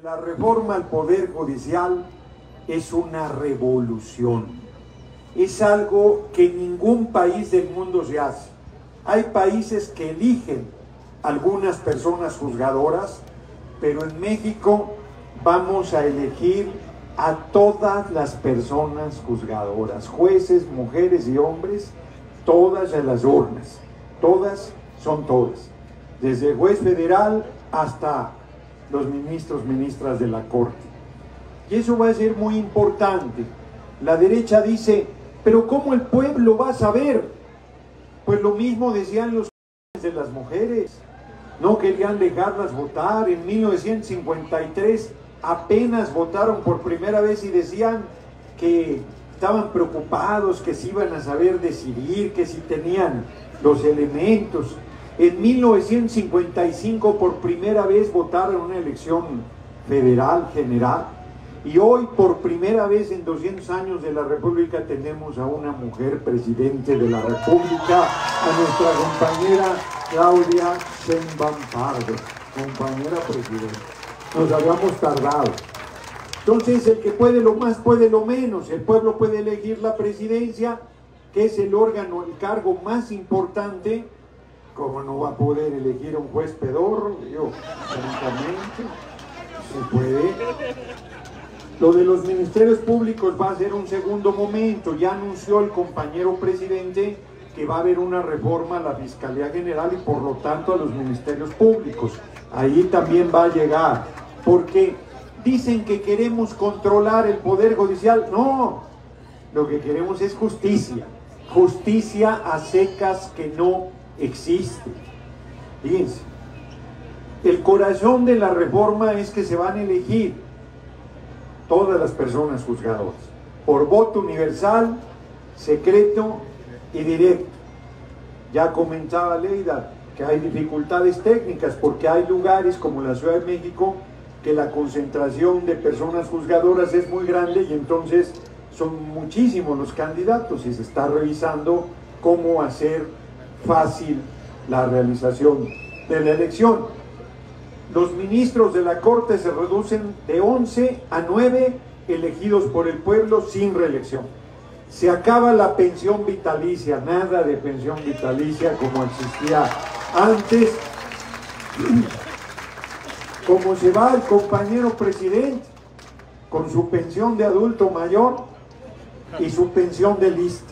La reforma al Poder Judicial es una revolución. Es algo que ningún país del mundo se hace. Hay países que eligen algunas personas juzgadoras, pero en México vamos a elegir a todas las personas juzgadoras, jueces, mujeres y hombres, todas en las urnas. Todas son todas. Desde juez federal hasta los ministros, ministras de la Corte. Y eso va a ser muy importante. La derecha dice, pero ¿cómo el pueblo va a saber? Pues lo mismo decían los de las mujeres. No querían dejarlas votar. En 1953 apenas votaron por primera vez y decían que estaban preocupados, que si iban a saber decidir, que si tenían los elementos. En 1955 por primera vez votaron una elección federal general y hoy por primera vez en 200 años de la República tenemos a una mujer presidente de la República, a nuestra compañera Claudia Sheinbaum Pardo, compañera presidenta. Nos habíamos tardado. Entonces el que puede lo más puede lo menos. El pueblo puede elegir la presidencia, que es el órgano, el cargo más importante ¿Cómo no va a poder elegir a un juez pedorro? Yo, francamente, se puede. Lo de los ministerios públicos va a ser un segundo momento. Ya anunció el compañero presidente que va a haber una reforma a la Fiscalía General y por lo tanto a los ministerios públicos. Ahí también va a llegar. Porque dicen que queremos controlar el Poder Judicial. No, lo que queremos es justicia. Justicia a secas que no existe. Fíjense, el corazón de la reforma es que se van a elegir todas las personas juzgadoras por voto universal, secreto y directo. Ya comentaba Leida que hay dificultades técnicas porque hay lugares como la Ciudad de México que la concentración de personas juzgadoras es muy grande y entonces son muchísimos los candidatos y se está revisando cómo hacer fácil la realización de la elección. Los ministros de la Corte se reducen de 11 a 9 elegidos por el pueblo sin reelección. Se acaba la pensión vitalicia, nada de pensión vitalicia como existía antes. Como se va el compañero presidente con su pensión de adulto mayor y su pensión de lista.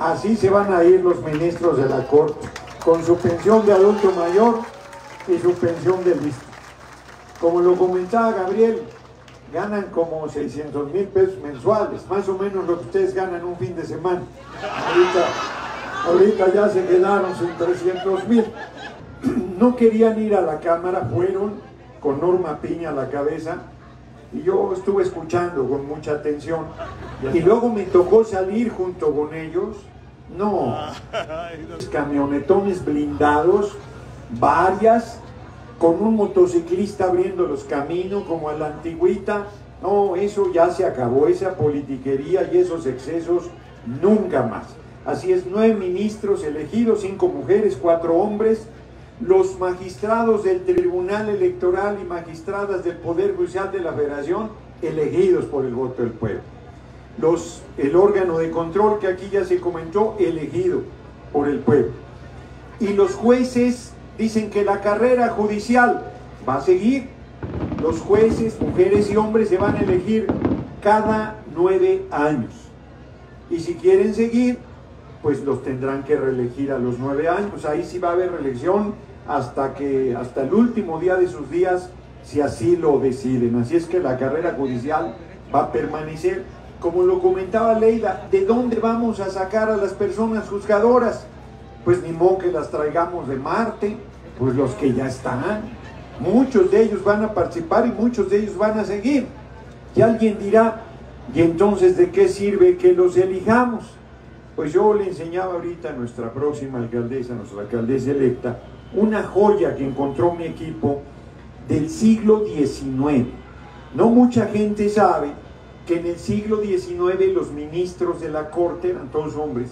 Así se van a ir los ministros de la Corte, con su pensión de adulto mayor y su pensión de lista. Como lo comentaba Gabriel, ganan como 600 mil pesos mensuales, más o menos lo que ustedes ganan un fin de semana. Ahorita, ahorita ya se quedaron sin 300 mil. No querían ir a la Cámara, fueron con Norma Piña a la cabeza y yo estuve escuchando con mucha atención y luego me tocó salir junto con ellos no, camionetones blindados, varias, con un motociclista abriendo los caminos como a la antigüita. No, eso ya se acabó, esa politiquería y esos excesos nunca más. Así es, nueve ministros elegidos, cinco mujeres, cuatro hombres, los magistrados del Tribunal Electoral y magistradas del Poder Judicial de la Federación elegidos por el voto del pueblo. Los, el órgano de control que aquí ya se comentó, elegido por el pueblo. Y los jueces dicen que la carrera judicial va a seguir. Los jueces, mujeres y hombres, se van a elegir cada nueve años. Y si quieren seguir, pues los tendrán que reelegir a los nueve años. Ahí sí va a haber reelección hasta que hasta el último día de sus días si así lo deciden. Así es que la carrera judicial va a permanecer. Como lo comentaba Leila, ¿de dónde vamos a sacar a las personas juzgadoras? Pues ni modo que las traigamos de Marte, pues los que ya están. Muchos de ellos van a participar y muchos de ellos van a seguir. Y alguien dirá, ¿y entonces de qué sirve que los elijamos? Pues yo le enseñaba ahorita a nuestra próxima alcaldesa, nuestra alcaldesa electa, una joya que encontró mi equipo del siglo XIX. No mucha gente sabe que en el siglo XIX los ministros de la corte, eran todos hombres,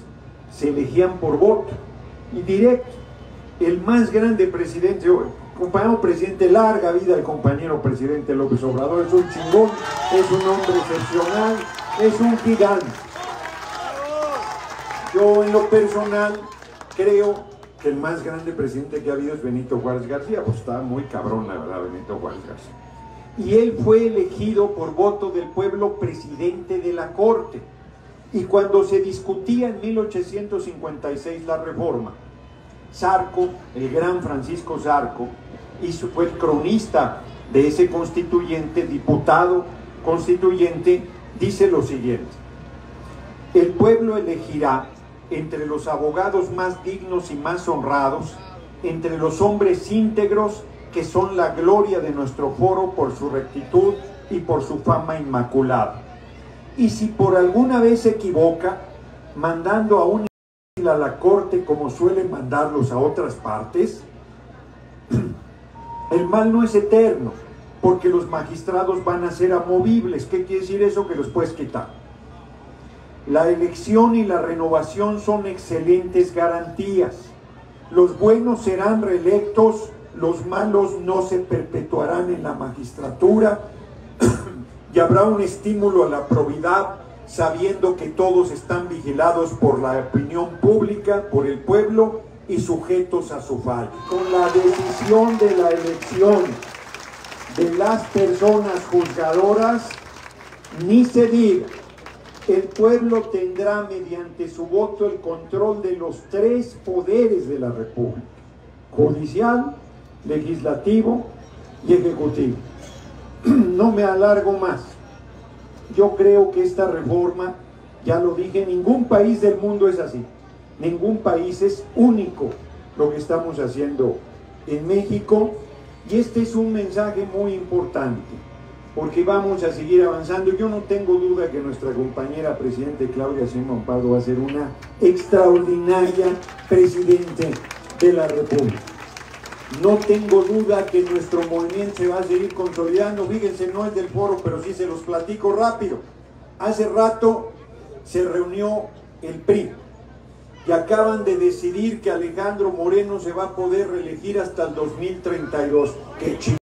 se elegían por voto y directo. El más grande presidente, Compañero presidente, larga vida el compañero presidente López Obrador, es un chingón, es un hombre excepcional, es un gigante. Yo en lo personal creo que el más grande presidente que ha habido es Benito Juárez García, pues está muy cabrón la verdad Benito Juárez García. Y él fue elegido por voto del pueblo presidente de la Corte. Y cuando se discutía en 1856 la reforma, Sarco, el gran Francisco Sarco, hizo, fue el cronista de ese constituyente, diputado constituyente, dice lo siguiente, el pueblo elegirá entre los abogados más dignos y más honrados, entre los hombres íntegros que son la gloria de nuestro foro por su rectitud y por su fama inmaculada. Y si por alguna vez se equivoca, mandando a un a la corte como suelen mandarlos a otras partes, el mal no es eterno, porque los magistrados van a ser amovibles. ¿Qué quiere decir eso? Que los puedes quitar. La elección y la renovación son excelentes garantías. Los buenos serán reelectos, los malos no se perpetuarán en la magistratura y habrá un estímulo a la probidad sabiendo que todos están vigilados por la opinión pública, por el pueblo y sujetos a su fallo. Con la decisión de la elección de las personas juzgadoras, ni se diga, el pueblo tendrá mediante su voto el control de los tres poderes de la República, judicial, legislativo y ejecutivo. No me alargo más. Yo creo que esta reforma, ya lo dije, ningún país del mundo es así. Ningún país es único lo que estamos haciendo en México. Y este es un mensaje muy importante, porque vamos a seguir avanzando. Yo no tengo duda que nuestra compañera presidente Claudia Sheinbaum Pardo va a ser una extraordinaria presidente de la República. No tengo duda que nuestro movimiento se va a seguir consolidando. Fíjense, no es del foro, pero sí se los platico rápido. Hace rato se reunió el PRI y acaban de decidir que Alejandro Moreno se va a poder reelegir hasta el 2032. ¡Qué!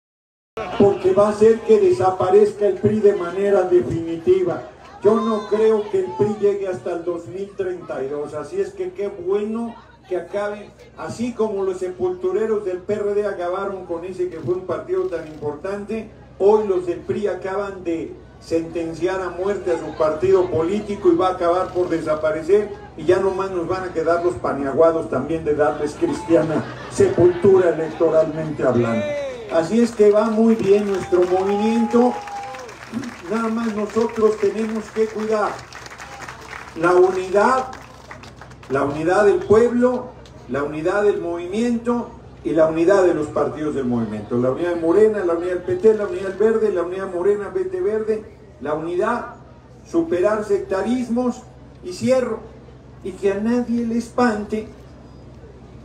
Va a hacer que desaparezca el PRI de manera definitiva. Yo no creo que el PRI llegue hasta el 2032. Así es que qué bueno que acabe, así como los sepultureros del PRD acabaron con ese que fue un partido tan importante, hoy los del PRI acaban de sentenciar a muerte a su partido político y va a acabar por desaparecer y ya nomás nos van a quedar los paniaguados también de darles cristiana sepultura electoralmente hablando. Así es que va muy bien nuestro movimiento, nada más nosotros tenemos que cuidar la unidad la unidad del pueblo, la unidad del movimiento y la unidad de los partidos del movimiento. La unidad de Morena, la unidad del PT, la unidad del Verde, la unidad Morena, PT Verde, la unidad, superar sectarismos y cierro. Y que a nadie le espante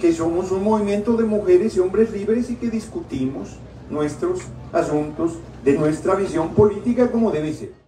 que somos un movimiento de mujeres y hombres libres y que discutimos nuestros asuntos de nuestra visión política como debe ser.